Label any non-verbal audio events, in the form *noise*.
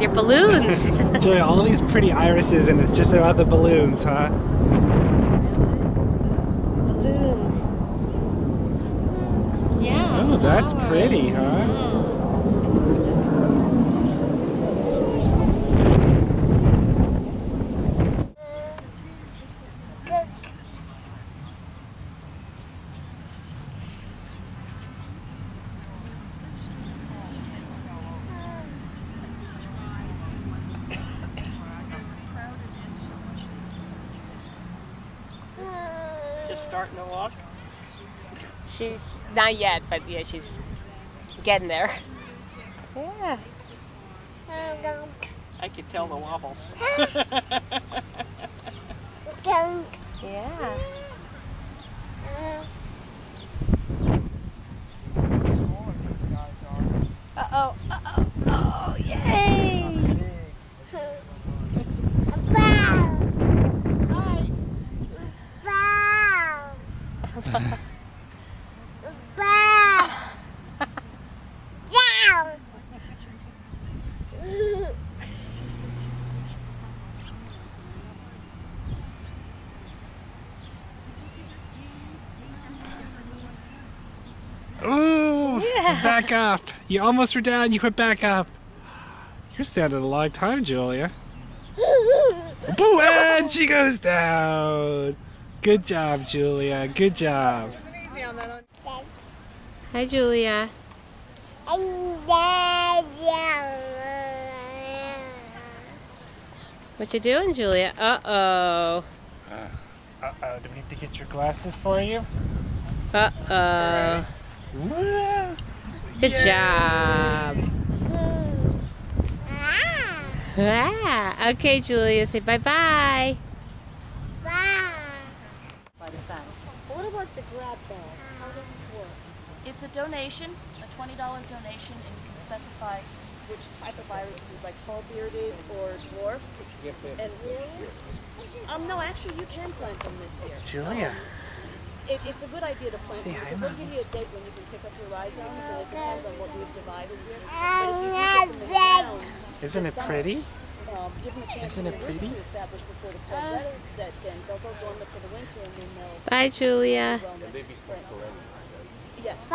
Your balloons. *laughs* Julia, all these pretty irises, and it's just about the balloons, huh? balloons. Yeah. Oh, that's oh, pretty, huh? Yeah. Just starting to walk. She's not yet, but yeah, she's getting there. Yeah. I could tell the wobbles. *laughs* Yeah. Uh oh. Uh oh. Oh, yay! Ooh, Yeah. *laughs* back up. You almost were down, you went back up. You're standing a long time, Julia. *laughs* Boo, and she goes down. Good job, Julia. Good job. Hi, Julia. What you doing, Julia? Uh-oh. Uh, uh-oh, do we have to get your glasses for you? Uh-oh. Woo! Good job. Ah, okay, Julia, say bye-bye. By the fence. What about the grab bag? How does it work? It's a donation, a $20 donation, and you can specify Which type of iris? Would like tall bearded or dwarf? And um, no, actually, you can plant them this year. Julia. It, it's a good idea to plant Say them because they'll give you a date when you can pick up your rhizomes, and it depends on what we've divided here. But if you put them in the ground, Isn't it pretty? um, give them a chance Isn't it pretty? to establish before the cold weather sets in. They'll go dormant for the winter, and then they'll Bye, Julia. grow next. Yes.